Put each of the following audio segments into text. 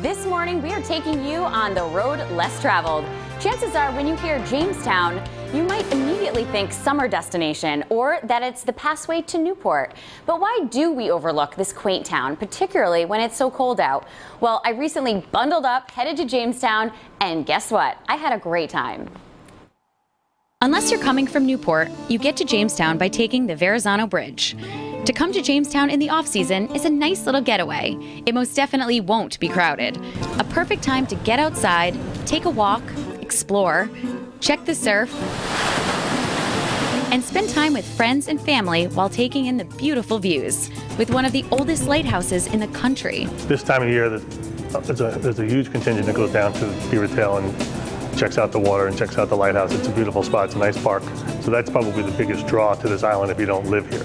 This morning, we are taking you on the road less traveled. Chances are, when you hear Jamestown, you might immediately think summer destination or that it's the pathway to Newport. But why do we overlook this quaint town, particularly when it's so cold out? Well, I recently bundled up, headed to Jamestown, and guess what? I had a great time. Unless you're coming from Newport, you get to Jamestown by taking the Verrazzano Bridge. To come to Jamestown in the off season is a nice little getaway. It most definitely won't be crowded. A perfect time to get outside, take a walk, explore, check the surf, and spend time with friends and family while taking in the beautiful views with one of the oldest lighthouses in the country. This time of year, there's a, there's a huge contingent that goes down to Beavertail and checks out the water and checks out the lighthouse. It's a beautiful spot. It's a nice park. So that's probably the biggest draw to this island if you don't live here.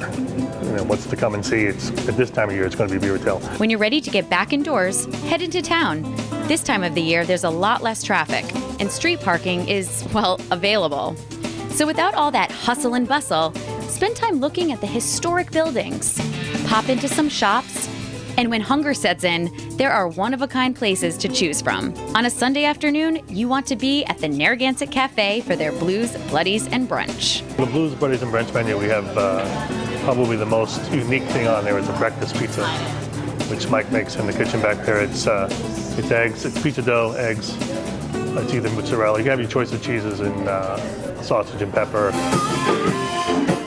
You know, what's to come and see? It's at this time of year, it's going to be Beavertail. When you're ready to get back indoors, head into town. This time of the year, there's a lot less traffic, and street parking is, well, available. So without all that hustle and bustle, spend time looking at the historic buildings, pop into some shops, and when hunger sets in, there are one of a kind places to choose from. On a Sunday afternoon, you want to be at the Narragansett Cafe for their blues, bloodies, and brunch. The blues, bloodies, and brunch menu, we have uh, probably the most unique thing on there is a breakfast pizza, which Mike makes in the kitchen back there. It's uh, it's eggs, it's pizza dough, eggs. It's either mozzarella. You have your choice of cheeses and uh, sausage and pepper.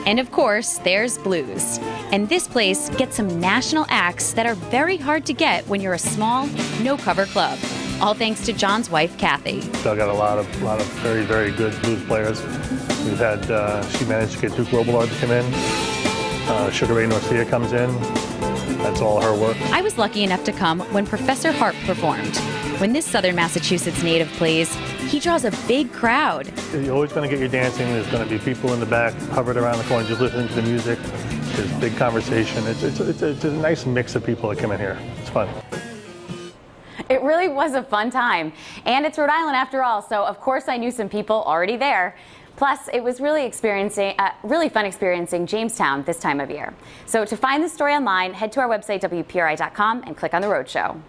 And of course, there's blues. And this place gets some national acts that are very hard to get when you're a small, no cover club. All thanks to John's wife, Kathy. Still got a lot of, lot of very, very good blues players. We've had, uh, she managed to get Duke Robillard to come in. Uh, Sugar Ray Norcia comes in. That's all her work. I was lucky enough to come when Professor Harp performed. When this Southern Massachusetts native plays, he draws a big crowd. You're always going to get your dancing. There's going to be people in the back hovered around the corner just listening to the music. There's big conversation. It's, it's, it's, it's a nice mix of people that come in here. It's fun. It really was a fun time. And it's Rhode Island after all, so of course I knew some people already there. Plus, it was really experiencing, uh, really fun experiencing Jamestown this time of year. So to find the story online, head to our website, WPRI.com, and click on the Rhode Show.